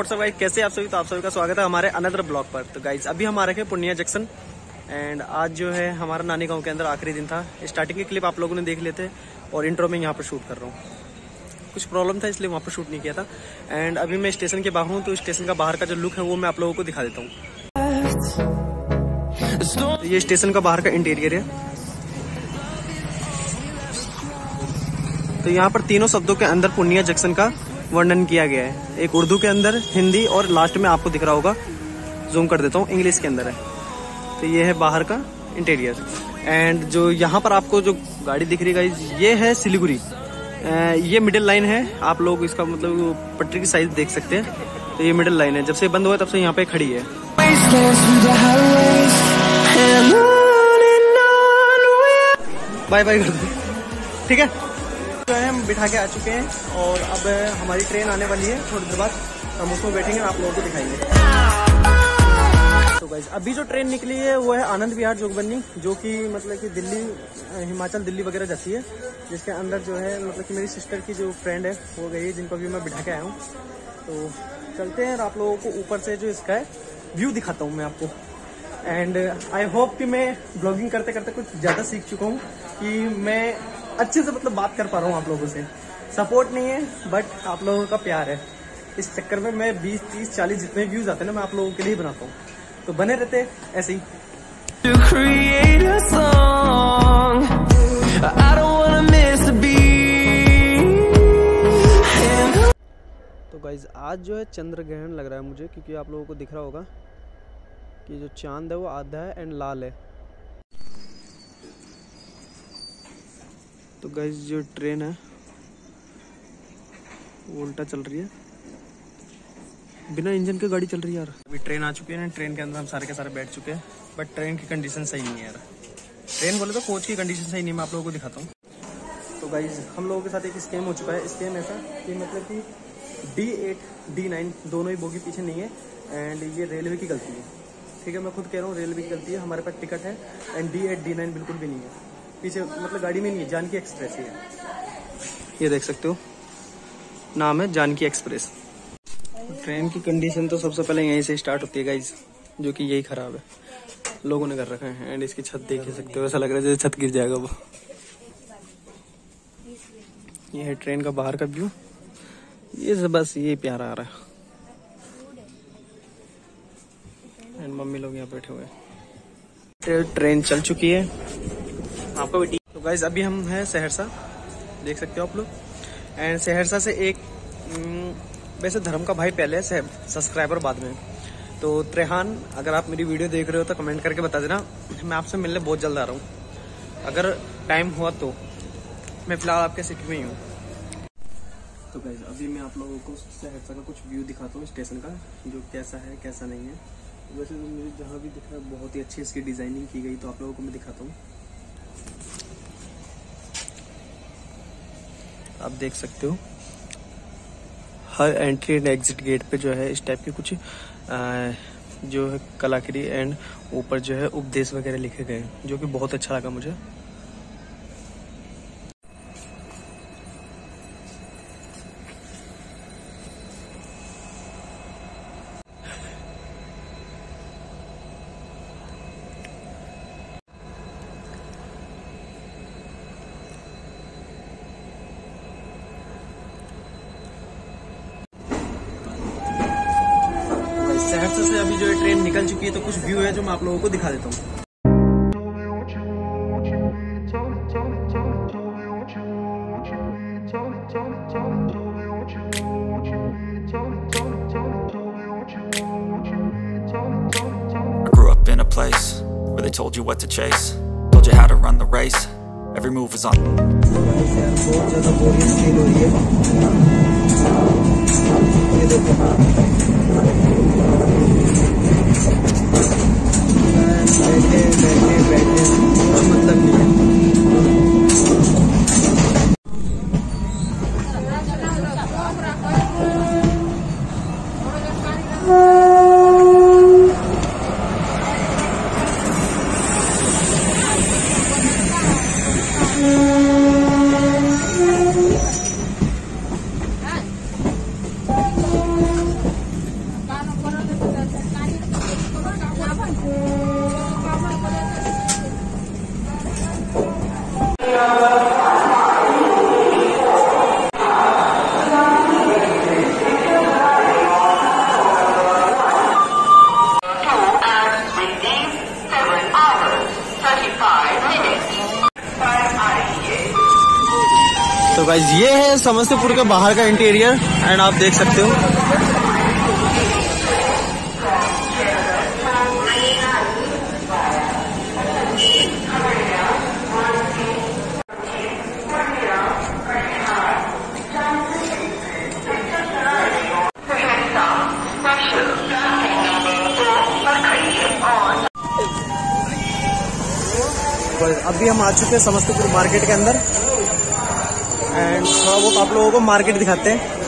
WhatsApp guys कैसे आप सभी? तो आप सभी का स्वागत है हमारे अनदर ब्लॉग पर। तो गाइस अभी हम आ रखे हैं पूर्णिया जंक्शन। एंड आज जो है, हमारा नानी गाँव के अंदर आखिरी दिन था। स्टार्टिंग के क्लिप आप लोगों ने देख लेते और इंट्रो में यहाँ पर शूट कर रहा हूँ। कुछ प्रॉब्लम था, इसलिए वहाँ पर शूट नहीं किया था। एंड अभी मैं स्टेशन के बाहर हूँ तो स्टेशन का बाहर का जो लुक है, वो मैं आप लोगों को दिखा देता हूँ। तो ये स्टेशन का बाहर का इंटीरियर है। तो यहाँ पर तीनों शब्दों के अंदर पुण्य जंक्शन का वर्णन किया गया है। एक उर्दू के अंदर, हिंदी और लास्ट में आपको दिख रहा होगा। जूम कर देता हूँ इंग्लिश के अंदर है। तो ये है बाहर का इंटीरियर एंड जो यहाँ पर आपको जो गाड़ी दिख रही है ये है सिलीगुड़ी। ये मिडिल लाइन है। आप लोग इसका मतलब पटरी की साइज़ देख सकते हैं। तो ये मिडिल लाइन है। जब से बंद हुआ तब से यहाँ पे खड़ी है। बाय बाय ठीक है? जो है, हम बिठा के आ चुके हैं और अब हमारी ट्रेन आने वाली है। थोड़ी देर बाद हम उसमें बैठेंगे, आप लोगों को दिखाएँगे। तो गाइज़ अभी जो ट्रेन निकली है, वो है आनंद विहार जोगबनी, जो कि मतलब कि दिल्ली, हिमाचल, दिल्ली वगैरह जाती है। जिसके अंदर जो है मतलब कि मेरी सिस्टर की जो फ्रेंड है, वो गई है, जिनको अभी मैं बिठा के आया हूँ। तो चलते हैं और आप लोगों को ऊपर से जो इसका है व्यू दिखाता हूँ मैं आपको। एंड आई होप कि मैं ब्लॉगिंग करते करते कुछ ज़्यादा सीख चुका हूँ, कि मैं अच्छे से मतलब बात कर पा रहा हूँ आप लोगों से। सपोर्ट नहीं है बट आप लोगों का प्यार है। इस चक्कर में मैं 20, 30, 40 जितने व्यूज़ आते हैं ना मैं आप लोगों के लिए बनाता हूँ। तो बने रहते ऐसे ही। तो गाइज़ आज जो है चंद्र ग्रहण लग रहा है मुझे क्योंकि आप लोगों को दिख रहा होगा कि जो चाँद है वो आधा है एंड लाल है। गैस जो ट्रेन है, वो उल्टा चल रही है। बिना इंजन के गाड़ी चल रही है यार। अभी ट्रेन आ चुकी है ना ट्रेन के अंदर हम सारे के सारे बैठ चुके हैं बट ट्रेन की कंडीशन सही नहीं है यार। ट्रेन बोले तो कोच की कंडीशन सही नहीं, मैं आप लोगों को दिखाता हूँ। तो गाइज़ हम लोगों के साथ एक स्केम हो चुका है। स्केम ऐसा कि मतलब कि डी एट डी नाइन दोनों ही बोगी पीछे नहीं है एंड ये रेलवे की गलती है। ठीक है, मैं खुद कह रहा हूँ रेलवे की गलती है। हमारे पास टिकट है and D eight D nine बिल्कुल भी नहीं है। पीछे मतलब गाड़ी में नहीं है, जानकी एक्सप्रेस ही है। ये देख सकते हो। नाम है जानकी एक्सप्रेस। ट्रेन की कंडीशन तो सबसे पहले यहीं से स्टार्ट होती है गाइज़ जो कि यही खराब है। लोगों ने कर रखा है एंड इसकी छत देख ही सकते हो, ऐसा लग रहा है जैसे छत गिर जाएगा वो। ये है ट्रेन का बाहर का व्यू ये बस ये प्यारा आ रहा है। एंड मम्मी लोग यहाँ बैठे हुए हैं। ट्रेन चल चुकी है। आपका भी तो गाइज़ अभी हम हैं सहरसा। देख सकते हो आप लोग। एंड सहरसा से एक हम्म, वैसे धर्म का भाई पहले है सब्सक्राइबर बाद में। तो त्रेहान अगर आप मेरी वीडियो देख रहे हो तो कमेंट करके बता देना। मैं आपसे मिलने बहुत जल्द आ रहा हूँ। अगर टाइम हुआ तो। मैं फ़िलहाल आपके सिटी में ही हूँ। तो गाइज़ अभी मैं आप लोगों को सहरसा का कुछ व्यू दिखाता हूँ स्टेशन का जो कैसा है कैसा नहीं है। वैसे तो मुझे जहाँ भी दिख बहुत ही अच्छी इसकी डिज़ाइनिंग की गई तो आप लोगों को मैं दिखाता हूँ। आप देख सकते हो। हर एंट्री एंड एग्जिट गेट पे जो है इस टाइप के कुछ आ, जो है कलाकृति एंड ऊपर जो है उपदेश वगैरह लिखे गए जो कि बहुत अच्छा लगा मुझे। अभी जो है ट्रेन निकल चुकी है तो कुछ व्यू है जो मैं आप लोगों को दिखा देता हूँ told you what to chase told you how to run the race every move is on ये देखो बैठे बैठे बैठे कुछ मतलब नहीं है Thank you. गाइज़ ये है समस्तीपुर के बाहर का इंटीरियर एंड आप देख सकते हो। अभी हम आ चुके हैं समस्तीपुर मार्केट के अंदर। एंड थोड़ा बहुत आप लोगों को मार्केट दिखाते हैं।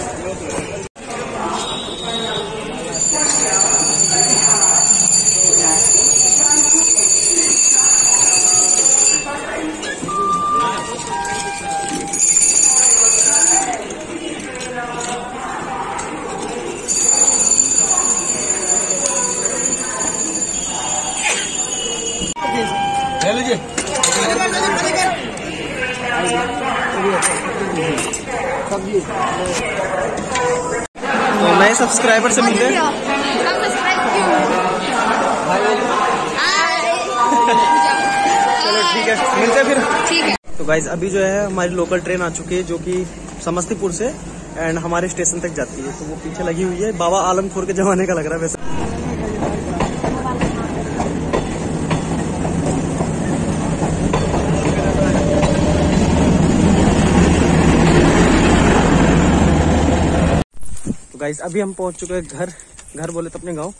नए सब्सक्राइबर से मिलते हैं चलो ठीक है। मिलते हैं फिर। ठीक है। तो गाइज़ अभी जो है हमारी लोकल ट्रेन आ चुकी है जो कि समस्तीपुर से एंड हमारे स्टेशन तक जाती है। तो वो पीछे लगी हुई है बाबा आलमपुर के जमाने का लग रहा है वैसे। गाइस अभी हम पहुँच चुके हैं घर। घर बोले तो अपने गाँव।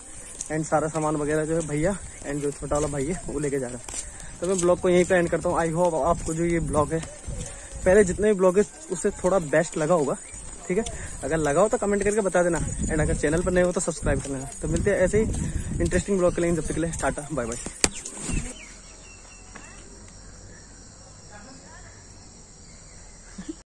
एंड सारा सामान वगैरह जो है भैया एंड जो छोटा वाला भाई है, वो लेके जा रहा है। तो मैं ब्लॉग को यहीं पे एंड करता हूँ। आई होप आपको जो ये ब्लॉग है, पहले जितने भी ब्लॉग है, उससे थोड़ा बेस्ट लगा होगा। ठीक है? अगर लगा हो तो कमेंट करके बता देना। एंड अगर चैनल पर नहीं हो तो सब्सक्राइब कर लेना। तो मिलते हैं ऐसे ही इंटरेस्टिंग ब्लॉग के लिए जब तक के लिए, टाटा बाय बाय